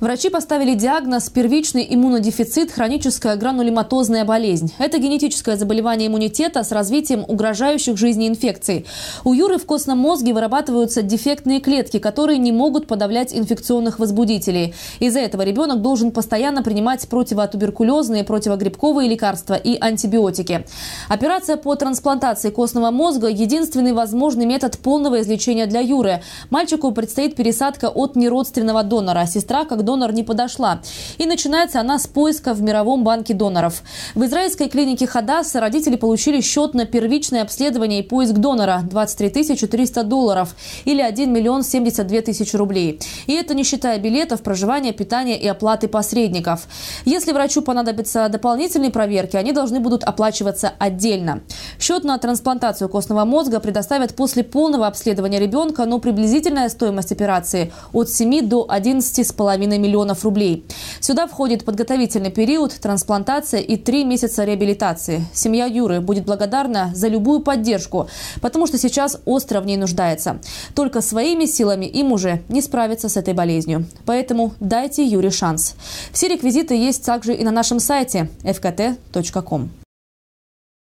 Врачи поставили диагноз первичный иммунодефицит, хроническая гранулематозная болезнь. Это генетическое заболевание иммунитета с развитием угрожающих жизни инфекций. У Юры в костном мозге вырабатываются дефектные клетки, которые не могут подавлять инфекционных возбудителей. Из-за этого ребенок должен постоянно принимать противотуберкулезные, противогрибковые лекарства и антибиотики. Операция по трансплантации костного мозга – единственный возможный метод полного излечения для Юры. Мальчику предстоит пересадка от неродственного донора. Сестра, как донор не подошла. И начинается она с поиска в Мировом банке доноров. В израильской клинике Хадаса родители получили счет на первичное обследование и поиск донора – 23 300 долларов или 1 миллион 72 тысячи рублей. И это не считая билетов, проживания, питания и оплаты посредников. Если врачу понадобятся дополнительные проверки, они должны будут оплачиваться отдельно. Счет на трансплантацию костного мозга предоставят после полного обследования ребенка, но приблизительная стоимость операции от 7 до 11,5 миллионов рублей. Сюда входит подготовительный период, трансплантация и три месяца реабилитации. Семья Юры будет благодарна за любую поддержку, потому что сейчас остро в ней нуждается. Только своими силами им уже не справиться с этой болезнью. Поэтому дайте Юре шанс. Все реквизиты есть также и на нашем сайте fkt.com.